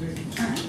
All right.